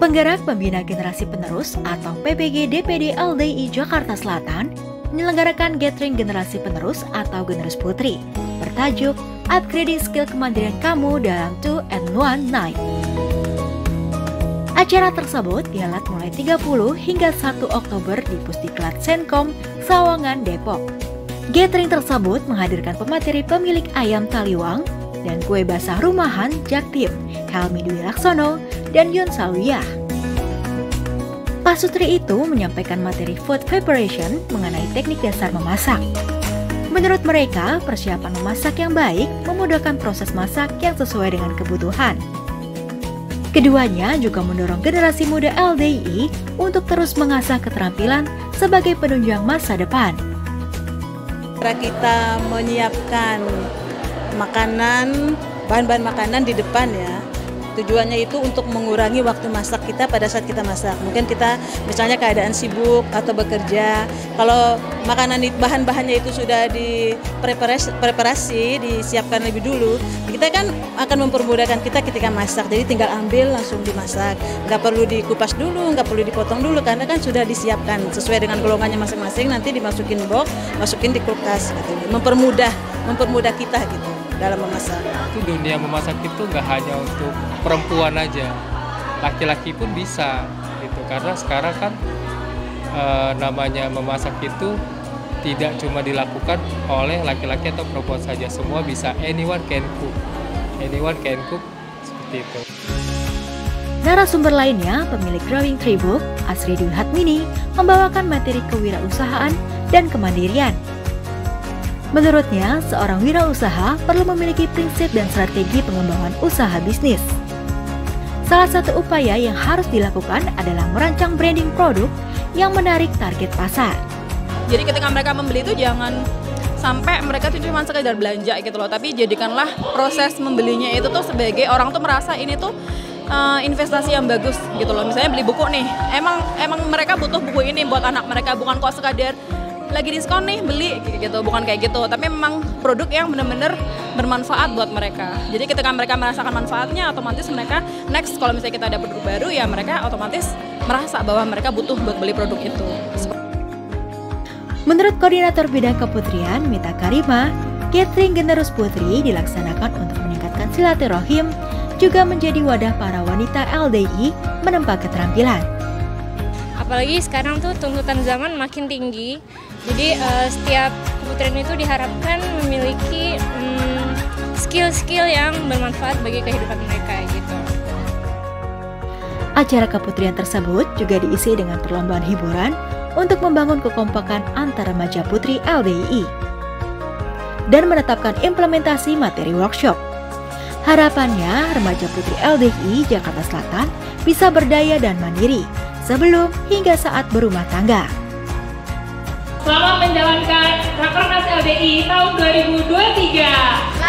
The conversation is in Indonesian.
Penggerak Pembina Generasi Penerus atau PPG DPD LDI Jakarta Selatan menyelenggarakan Gathering Generasi Penerus atau Generus Putri bertajuk Upgrading Skill Kemandirian Kamu dalam 2 and 1 Night. Acara tersebut dihelat mulai 30 hingga 1 Oktober di Pusdiklat Senkom, Sawangan, Depok. Gathering tersebut menghadirkan pemateri pemilik ayam taliwang dan kue basah rumahan Jaktim, Helmi Dwi Laksono, dan Yun Salwiyah. Pak Sutri itu menyampaikan materi food preparation mengenai teknik dasar memasak. Menurut mereka, persiapan memasak yang baik memudahkan proses masak yang sesuai dengan kebutuhan. Keduanya juga mendorong generasi muda LDI untuk terus mengasah keterampilan sebagai penunjang masa depan. Kita menyiapkan makanan, bahan-bahan makanan di depan ya, Tujuannya itu untuk mengurangi waktu masak kita pada saat kita masak. Mungkin kita misalnya keadaan sibuk atau bekerja. Kalau makanan bahan-bahannya itu sudah dipreparasi, preparasi, disiapkan lebih dulu, kita kan akan mempermudahkan kita ketika masak. Jadi tinggal ambil langsung dimasak. Nggak perlu dikupas dulu, nggak perlu dipotong dulu karena kan sudah disiapkan sesuai dengan golongannya masing-masing. Nanti dimasukin box, masukin di kulkas. Gitu. Mempermudah, mempermudah kita gitu dalam memasak. Itu dunia memasak itu nggak hanya untuk perempuan aja, laki-laki pun bisa gitu. Karena sekarang kan e, namanya memasak itu tidak cuma dilakukan oleh laki-laki atau perempuan saja, semua bisa anyone can cook, anyone can cook seperti itu. Narasumber lainnya, pemilik Growing Tree Book, Asri Dwi Hatmini, membawakan materi kewirausahaan dan kemandirian Menurutnya, seorang wirausaha perlu memiliki prinsip dan strategi pengembangan usaha bisnis. Salah satu upaya yang harus dilakukan adalah merancang branding produk yang menarik target pasar. Jadi ketika mereka membeli itu jangan sampai mereka tuh cuma sekedar belanja gitu loh, tapi jadikanlah proses membelinya itu tuh sebagai orang tuh merasa ini tuh uh, investasi yang bagus gitu loh. Misalnya beli buku nih, emang emang mereka butuh buku ini buat anak mereka bukan kok sekadar lagi diskon nih beli gitu. Bukan kayak gitu tapi memang produk yang benar-benar bermanfaat buat mereka. Jadi ketika mereka merasakan manfaatnya otomatis mereka next. Kalau misalnya kita ada produk baru ya mereka otomatis merasa bahwa mereka butuh buat beli produk itu. Menurut Koordinator Bidang Keputrian Mita Karima, Catering Generus Putri dilaksanakan untuk meningkatkan silaturahim juga menjadi wadah para wanita LDI menempa keterampilan apalagi sekarang tuh tuntutan zaman makin tinggi jadi uh, setiap keputrian itu diharapkan memiliki skill-skill um, yang bermanfaat bagi kehidupan mereka gitu Acara keputrian tersebut juga diisi dengan perlombaan hiburan untuk membangun kekompakan antar remaja putri LDI dan menetapkan implementasi materi workshop. Harapannya, remaja putri LDI Jakarta Selatan bisa berdaya dan mandiri sebelum hingga saat berumah tangga. Selamat menjalankan Rakernas LDI tahun 2023.